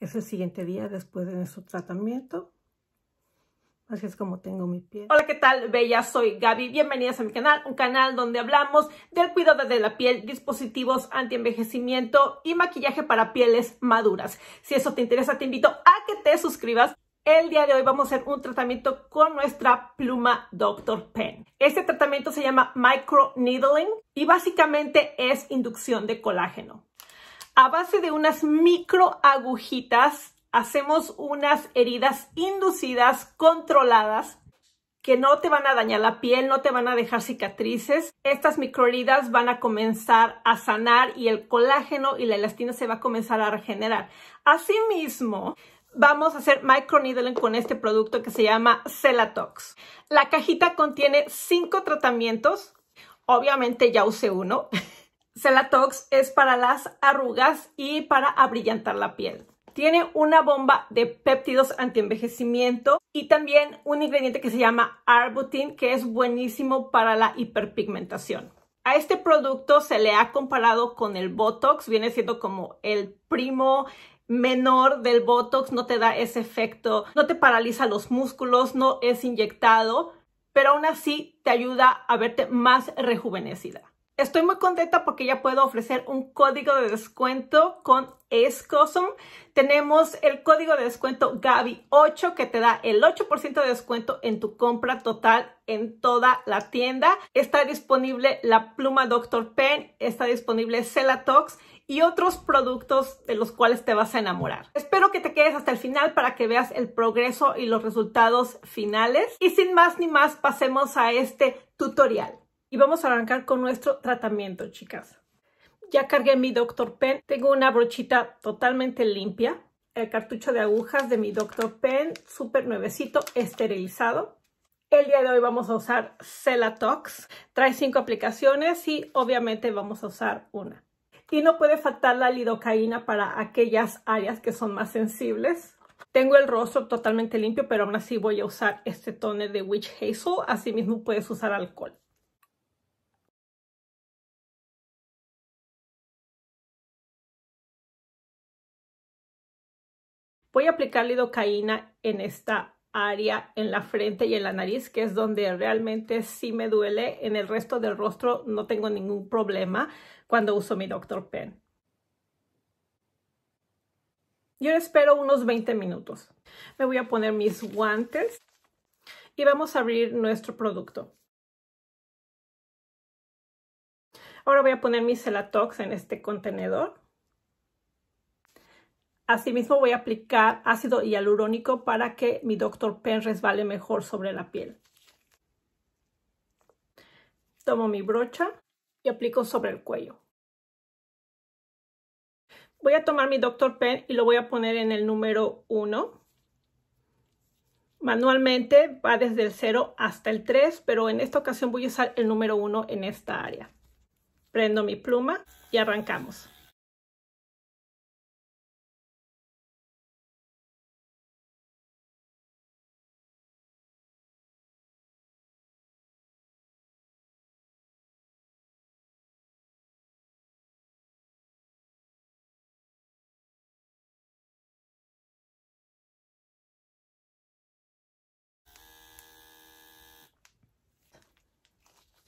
Es el siguiente día después de nuestro tratamiento. Así es como tengo mi piel. Hola, ¿qué tal? Bella, soy Gaby. Bienvenidas a mi canal, un canal donde hablamos del cuidado de la piel, dispositivos anti-envejecimiento y maquillaje para pieles maduras. Si eso te interesa, te invito a que te suscribas. El día de hoy vamos a hacer un tratamiento con nuestra pluma Dr. Pen. Este tratamiento se llama Micro Needling y básicamente es inducción de colágeno. A base de unas micro agujitas hacemos unas heridas inducidas, controladas, que no te van a dañar la piel, no te van a dejar cicatrices. Estas microheridas van a comenzar a sanar y el colágeno y la elastina se va a comenzar a regenerar. Asimismo, vamos a hacer microneedling con este producto que se llama Celatox. La cajita contiene cinco tratamientos. Obviamente ya usé uno. Celatox es para las arrugas y para abrillantar la piel. Tiene una bomba de péptidos antienvejecimiento y también un ingrediente que se llama Arbutin, que es buenísimo para la hiperpigmentación. A este producto se le ha comparado con el Botox, viene siendo como el primo menor del Botox, no te da ese efecto, no te paraliza los músculos, no es inyectado, pero aún así te ayuda a verte más rejuvenecida. Estoy muy contenta porque ya puedo ofrecer un código de descuento con Escosum. Tenemos el código de descuento Gaby8 que te da el 8% de descuento en tu compra total en toda la tienda. Está disponible la pluma Dr. Pen, está disponible Celatox y otros productos de los cuales te vas a enamorar. Espero que te quedes hasta el final para que veas el progreso y los resultados finales. Y sin más ni más, pasemos a este tutorial. Y vamos a arrancar con nuestro tratamiento, chicas. Ya cargué mi Dr. Pen. Tengo una brochita totalmente limpia. El cartucho de agujas de mi Dr. Pen, súper nuevecito, esterilizado. El día de hoy vamos a usar Celatox. Trae cinco aplicaciones y obviamente vamos a usar una. Y no puede faltar la lidocaína para aquellas áreas que son más sensibles. Tengo el rostro totalmente limpio, pero aún así voy a usar este tono de Witch Hazel. Asimismo puedes usar alcohol. Voy a aplicar lidocaína en esta área en la frente y en la nariz, que es donde realmente sí me duele. En el resto del rostro no tengo ningún problema cuando uso mi Dr. Pen. Yo espero unos 20 minutos. Me voy a poner mis guantes y vamos a abrir nuestro producto. Ahora voy a poner mi Celatox en este contenedor. Asimismo voy a aplicar ácido hialurónico para que mi Dr. Pen resbale mejor sobre la piel. Tomo mi brocha y aplico sobre el cuello. Voy a tomar mi Dr. Pen y lo voy a poner en el número 1. Manualmente va desde el 0 hasta el 3, pero en esta ocasión voy a usar el número 1 en esta área. Prendo mi pluma y arrancamos.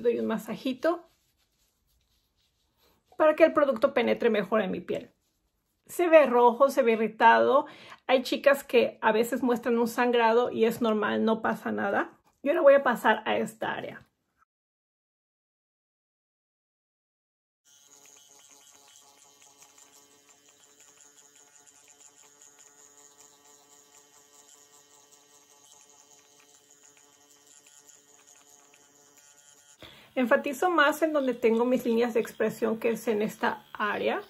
Doy un masajito para que el producto penetre mejor en mi piel. Se ve rojo, se ve irritado. Hay chicas que a veces muestran un sangrado y es normal, no pasa nada. Yo ahora voy a pasar a esta área. Enfatizo más en donde tengo mis líneas de expresión, que es en esta área.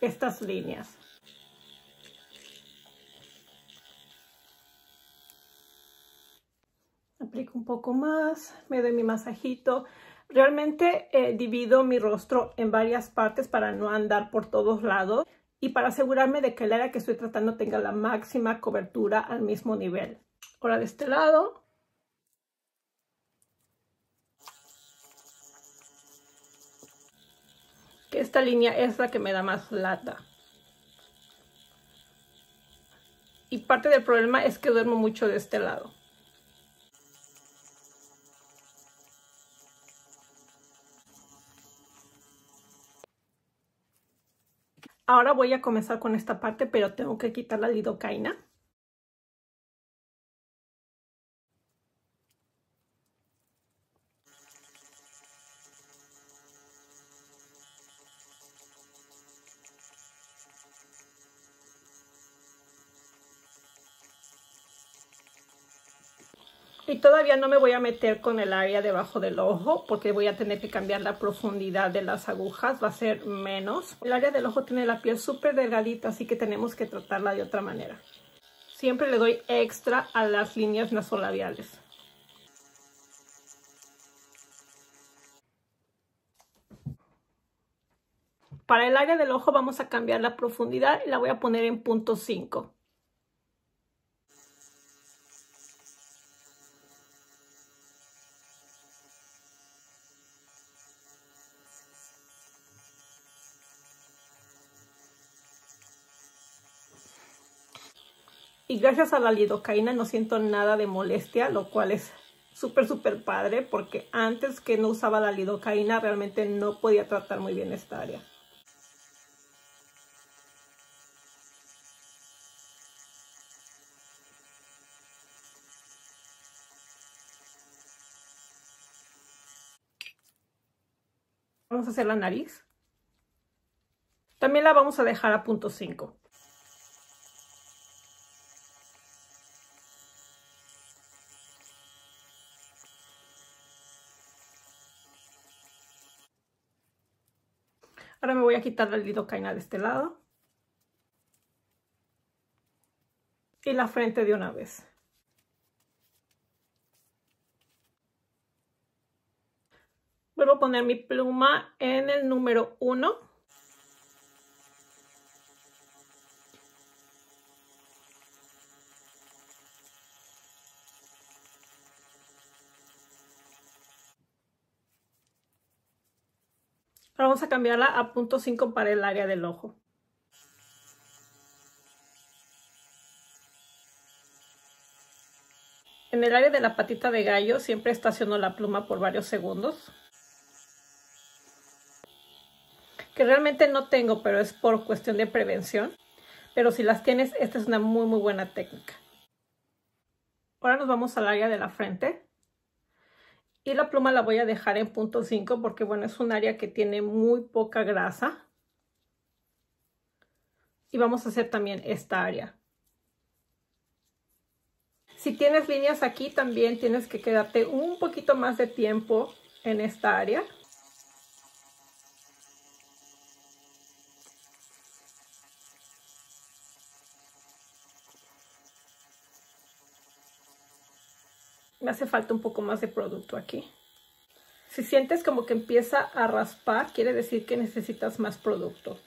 Estas líneas. Aplico un poco más, me doy mi masajito. Realmente eh, divido mi rostro en varias partes para no andar por todos lados y para asegurarme de que el área que estoy tratando tenga la máxima cobertura al mismo nivel. Ahora de este lado esta línea es la que me da más lata. Y parte del problema es que duermo mucho de este lado. Ahora voy a comenzar con esta parte, pero tengo que quitar la lidocaína. Y todavía no me voy a meter con el área debajo del ojo porque voy a tener que cambiar la profundidad de las agujas. Va a ser menos. El área del ojo tiene la piel súper delgadita, así que tenemos que tratarla de otra manera. Siempre le doy extra a las líneas nasolabiales. Para el área del ojo vamos a cambiar la profundidad y la voy a poner en punto 5. Y gracias a la lidocaína no siento nada de molestia, lo cual es súper, súper padre, porque antes que no usaba la lidocaína realmente no podía tratar muy bien esta área. Vamos a hacer la nariz. También la vamos a dejar a punto 5. Ahora me voy a quitar la lidocaína de este lado. Y la frente de una vez. Vuelvo a poner mi pluma en el número 1. Vamos a cambiarla a punto 5 para el área del ojo. En el área de la patita de gallo siempre estaciono la pluma por varios segundos. Que realmente no tengo, pero es por cuestión de prevención. Pero si las tienes, esta es una muy muy buena técnica. Ahora nos vamos al área de la frente. Y la pluma la voy a dejar en punto 5 porque bueno, es un área que tiene muy poca grasa. Y vamos a hacer también esta área. Si tienes líneas aquí, también tienes que quedarte un poquito más de tiempo en esta área. me hace falta un poco más de producto aquí. Si sientes como que empieza a raspar, quiere decir que necesitas más producto.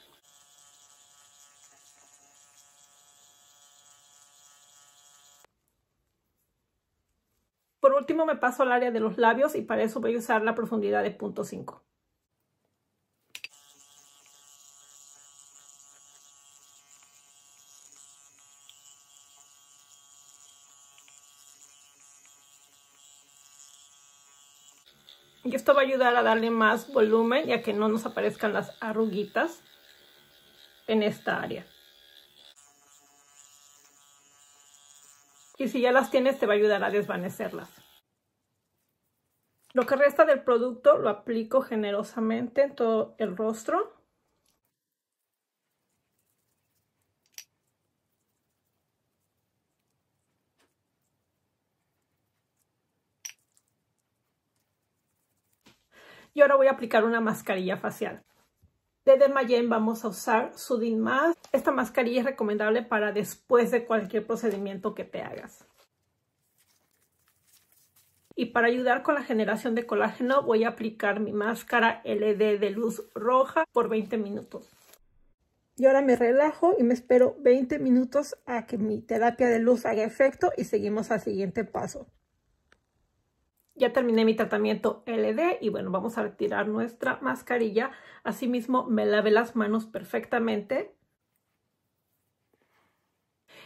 Por último me paso al área de los labios y para eso voy a usar la profundidad de 0.5. Esto va a ayudar a darle más volumen y a que no nos aparezcan las arruguitas en esta área. Y si ya las tienes te va a ayudar a desvanecerlas. Lo que resta del producto lo aplico generosamente en todo el rostro. Y ahora voy a aplicar una mascarilla facial. De Dermayen vamos a usar Sudin Mask. Esta mascarilla es recomendable para después de cualquier procedimiento que te hagas. Y para ayudar con la generación de colágeno voy a aplicar mi máscara LED de luz roja por 20 minutos. Y ahora me relajo y me espero 20 minutos a que mi terapia de luz haga efecto y seguimos al siguiente paso. Ya terminé mi tratamiento LD y bueno, vamos a retirar nuestra mascarilla. Asimismo, me lavé las manos perfectamente.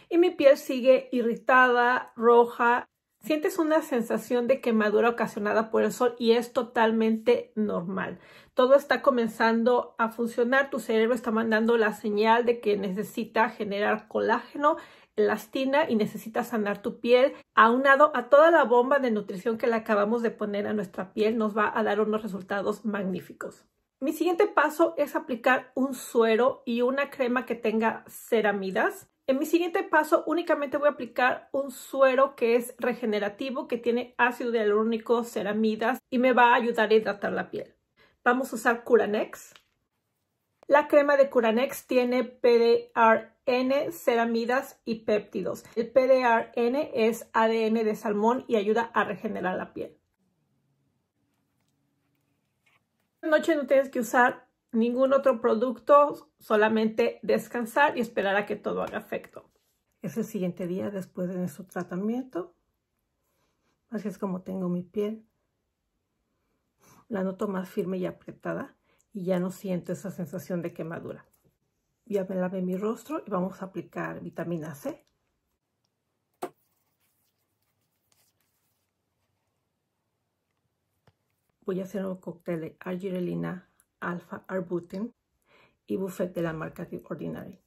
y mi piel sigue irritada, roja. Sientes una sensación de quemadura ocasionada por el sol y es totalmente normal. Todo está comenzando a funcionar, tu cerebro está mandando la señal de que necesita generar colágeno, elastina y necesita sanar tu piel. Aunado a toda la bomba de nutrición que le acabamos de poner a nuestra piel, nos va a dar unos resultados magníficos. Mi siguiente paso es aplicar un suero y una crema que tenga ceramidas. En mi siguiente paso únicamente voy a aplicar un suero que es regenerativo, que tiene ácido hialurónico, ceramidas y me va a ayudar a hidratar la piel. Vamos a usar Curanex. La crema de Curanex tiene PDRN, ceramidas y péptidos. El PDRN es ADN de salmón y ayuda a regenerar la piel. noche no tienes que usar ningún otro producto, solamente descansar y esperar a que todo haga efecto. Es el siguiente día después de nuestro tratamiento. Así es como tengo mi piel. La noto más firme y apretada y ya no siento esa sensación de quemadura. Ya me lavé mi rostro y vamos a aplicar vitamina C. voy a hacer un cóctel de argirelina, alfa arbutin y buffet de la marca The Ordinary.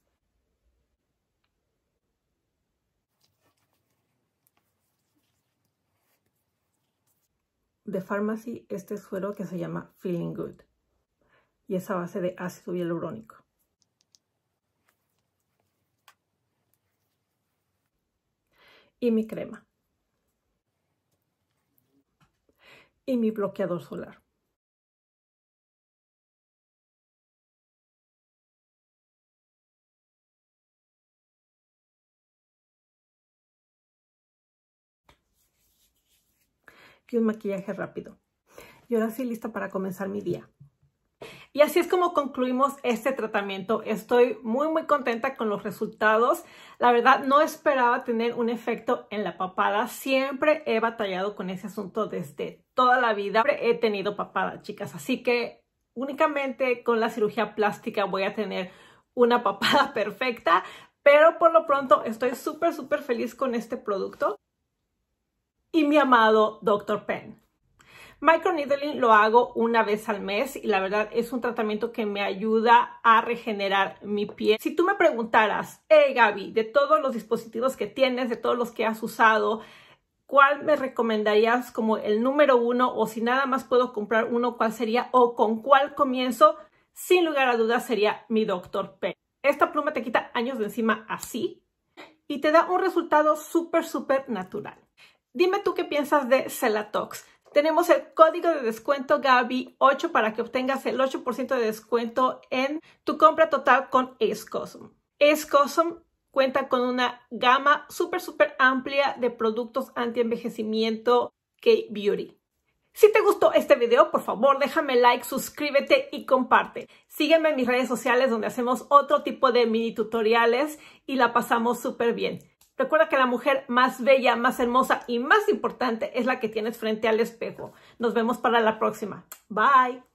De Pharmacy, este suero que se llama Feeling Good y es a base de ácido hialurónico. Y mi crema. y mi bloqueador solar. Y un maquillaje rápido. Y ahora sí lista para comenzar mi día. Y así es como concluimos este tratamiento. Estoy muy, muy contenta con los resultados. La verdad, no esperaba tener un efecto en la papada. Siempre he batallado con ese asunto desde toda la vida. Siempre he tenido papada, chicas. Así que únicamente con la cirugía plástica voy a tener una papada perfecta. Pero por lo pronto estoy súper, súper feliz con este producto. Y mi amado Dr. Pen. Microneedling lo hago una vez al mes y la verdad es un tratamiento que me ayuda a regenerar mi piel. Si tú me preguntaras, hey Gaby, de todos los dispositivos que tienes, de todos los que has usado, ¿cuál me recomendarías como el número uno? O si nada más puedo comprar uno, ¿cuál sería? ¿O con cuál comienzo? Sin lugar a dudas sería mi Dr. P. Esta pluma te quita años de encima así y te da un resultado súper, súper natural. Dime tú qué piensas de Celatox tenemos el código de descuento Gaby8 para que obtengas el 8% de descuento en tu compra total con Ace Cosm. Ace Cosm cuenta con una gama súper, súper amplia de productos anti-envejecimiento K-Beauty. Si te gustó este video, por favor déjame like, suscríbete y comparte. Sígueme en mis redes sociales donde hacemos otro tipo de mini tutoriales y la pasamos súper bien. Recuerda que la mujer más bella, más hermosa y más importante es la que tienes frente al espejo. Nos vemos para la próxima. Bye.